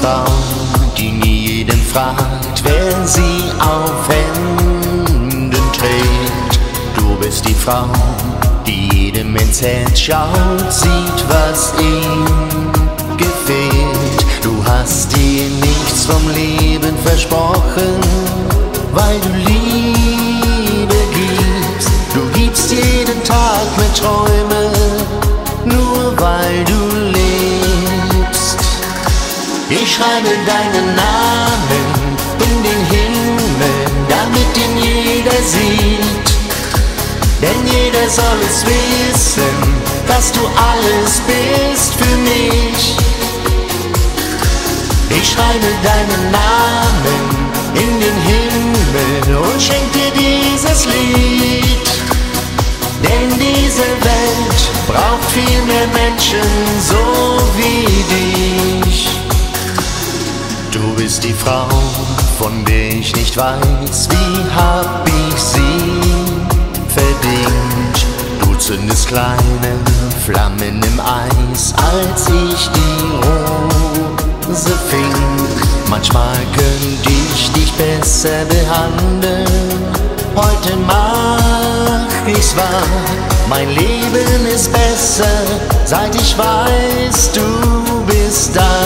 Frau, die nie jeden fragt, wer sie auf Händen trägt. Du bist die Frau, die jedem ins Herz schaut, sieht, was ihm gefehlt. Du hast dir nichts vom Leben versprochen, weil du Liebe gibst. Du gibst jeden Tag mit Träumen, nur weil du. Ich schreibe deinen Namen in den Himmel, damit ihn jeder sieht. Denn jeder soll es wissen, dass du alles bist für mich. Ich schreibe deinen Namen in den Himmel und schenk dir dieses Lied. Denn diese Welt braucht viel mehr Menschen so Frau, von der ich nicht weiß, wie hab ich sie verdient. Du zündest kleine Flammen im Eis, als ich die Rose fing. Manchmal könnte ich dich besser behandeln. Heute mach ich's wahr. Mein Leben ist besser, seit ich weiß, du bist da.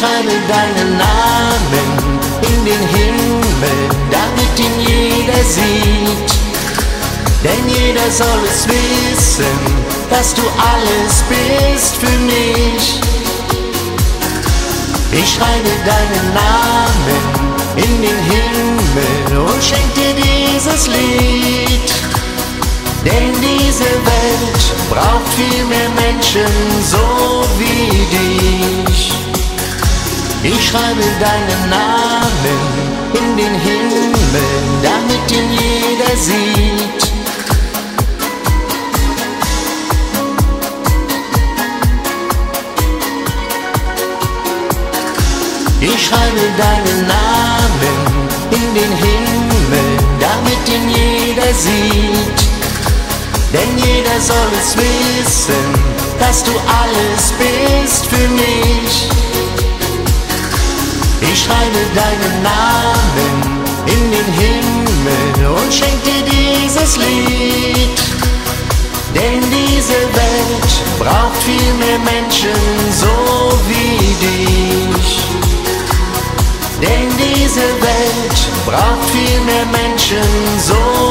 Schreibe deinen Namen in den Himmel, damit ihn jeder sieht. Denn jeder soll es wissen, dass du alles bist für mich. Ich schreibe deinen Namen in den Himmel und schenk dir dieses Lied. Denn diese Welt braucht viel mehr Menschen so wie. Ich schreibe deinen Namen in den Himmel, damit ihn jeder sieht. Ich schreibe deinen Namen in den Himmel, damit ihn jeder sieht. Denn jeder soll es wissen, dass du alles bist für mich. Ich schreibe deinen Namen in den Himmel und schenk dir dieses Lied. Denn diese Welt braucht viel mehr Menschen so wie dich. Denn diese Welt braucht viel mehr Menschen so